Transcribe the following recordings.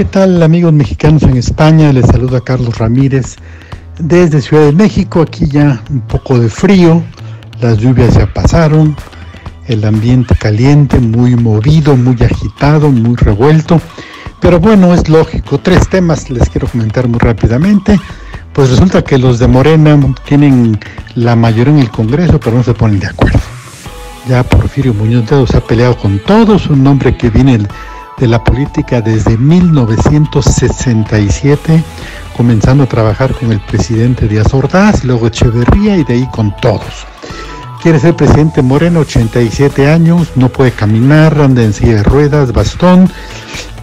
¿Qué tal amigos mexicanos en España? Les saluda Carlos Ramírez desde Ciudad de México. Aquí ya un poco de frío, las lluvias ya pasaron, el ambiente caliente, muy movido, muy agitado, muy revuelto. Pero bueno, es lógico. Tres temas les quiero comentar muy rápidamente. Pues resulta que los de Morena tienen la mayoría en el Congreso, pero no se ponen de acuerdo. Ya Porfirio Muñoz Dedo se ha peleado con todos, un nombre que viene de la política desde 1967, comenzando a trabajar con el presidente Díaz Ordaz, luego Echeverría y de ahí con todos. Quiere ser presidente Moreno, 87 años, no puede caminar, anda en silla de ruedas, bastón,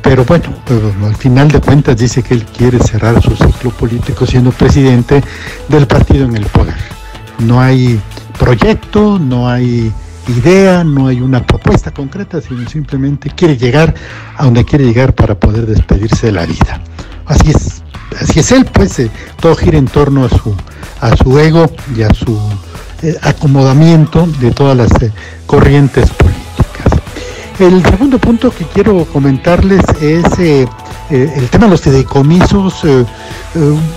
pero bueno, pues, al final de cuentas dice que él quiere cerrar su ciclo político siendo presidente del partido en el poder. No hay proyecto, no hay idea, no hay una propuesta concreta, sino simplemente quiere llegar a donde quiere llegar para poder despedirse de la vida. Así es, así es él, pues eh, todo gira en torno a su, a su ego y a su eh, acomodamiento de todas las eh, corrientes políticas. El segundo punto que quiero comentarles es el tema de los fideicomisos.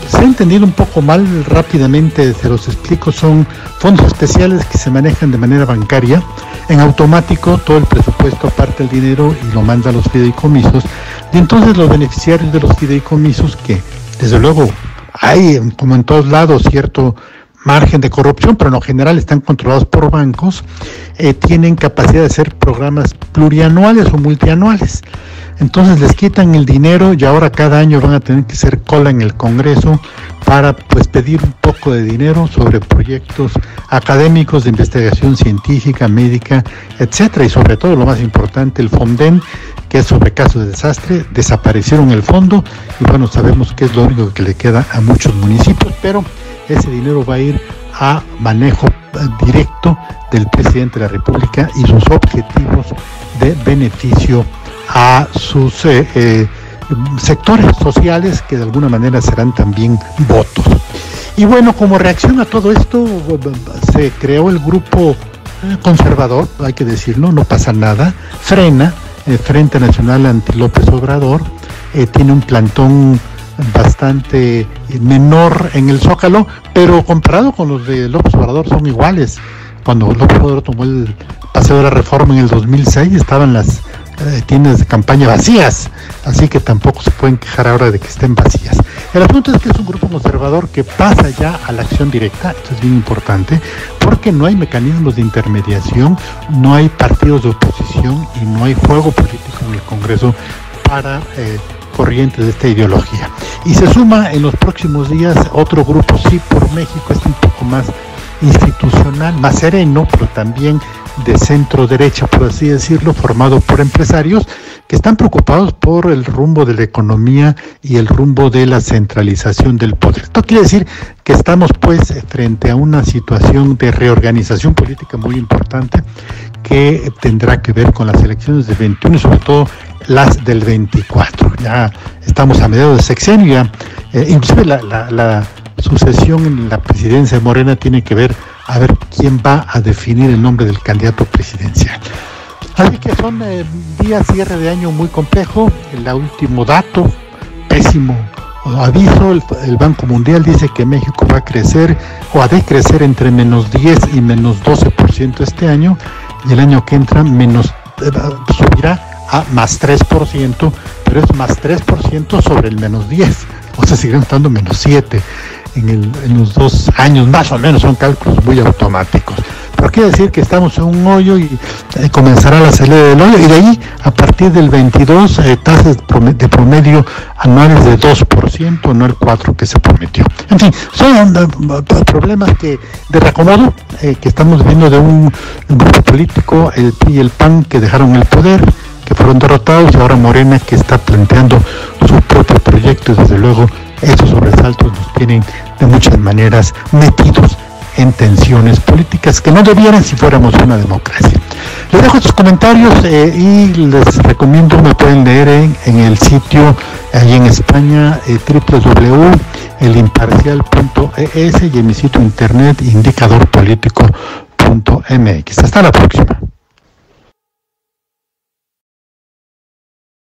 Se ha entendido un poco mal rápidamente, se los explico, son fondos especiales que se manejan de manera bancaria. En automático todo el presupuesto aparte el dinero y lo manda a los fideicomisos. Y entonces los beneficiarios de los fideicomisos, que desde luego hay, como en todos lados, cierto margen de corrupción, pero en lo general están controlados por bancos, eh, tienen capacidad de hacer programas plurianuales o multianuales. Entonces les quitan el dinero y ahora cada año van a tener que hacer cola en el Congreso para pues pedir un poco de dinero sobre proyectos académicos de investigación científica, médica, etcétera, y sobre todo lo más importante, el FONDEN, que es sobre casos de desastre, desaparecieron el fondo y bueno, sabemos que es lo único que le queda a muchos municipios, pero ese dinero va a ir a manejo directo del presidente de la República y sus objetivos de beneficio a sus eh, eh, sectores sociales que de alguna manera serán también votos. Y bueno, como reacción a todo esto, se creó el grupo eh, conservador, hay que decirlo, no pasa nada, frena, Frente Nacional Anti López Obrador, tiene un plantón bastante menor en el Zócalo, pero comparado con los de López Obrador son iguales. Cuando López Obrador tomó el paseo de la reforma en el 2006 estaban las eh, tiendas de campaña vacías, así que tampoco se pueden quejar ahora de que estén vacías. El asunto es que es un grupo conservador que pasa ya a la acción directa, esto es bien importante, porque no hay mecanismos de intermediación, no hay partidos de oposición y no hay juego político en el Congreso para eh, corrientes de esta ideología. Y se suma en los próximos días otro grupo, sí, por México, es un poco más institucional, más sereno, pero también de centro derecha, por así decirlo, formado por empresarios que están preocupados por el rumbo de la economía y el rumbo de la centralización del poder. Esto quiere decir que estamos pues frente a una situación de reorganización política muy importante que tendrá que ver con las elecciones del 21 y sobre todo las del 24. Ya estamos a mediados de sexenio, eh, inclusive la, sucesión en la presidencia de Morena tiene que ver a ver quién va a definir el nombre del candidato presidencial. Así que son eh, días cierre de año muy complejo. El último dato, pésimo aviso, el, Banco Mundial dice que México va a crecer o ha de crecer entre menos 10 y menos 12% este año y el año que entra menos eh, subirá a más 3%, pero es más 3% sobre el menos 10, o sea, siguen estando menos 7 en, el, en los dos años, más o menos, son cálculos muy automáticos. Pero quiere decir que estamos en un hoyo y eh, comenzará la salida del hoyo, y de ahí, a partir del 22, eh, tasas de promedio anuales de 2%, no el 4% que se prometió. En fin, son uh, problemas que de reacomodo eh, que estamos viendo de un, un grupo político, el PRI y el PAN, que dejaron el poder que fueron derrotados y ahora Morena que está planteando su propio proyecto y desde luego esos sobresaltos nos tienen de muchas maneras metidos en tensiones políticas que no debieran si fuéramos una democracia. Les dejo estos comentarios eh, y les recomiendo, me pueden leer en, el sitio ahí en España, eh, www.elimparcial.es y en mi sitio internet indicadorpolitico.mx. Hasta la próxima.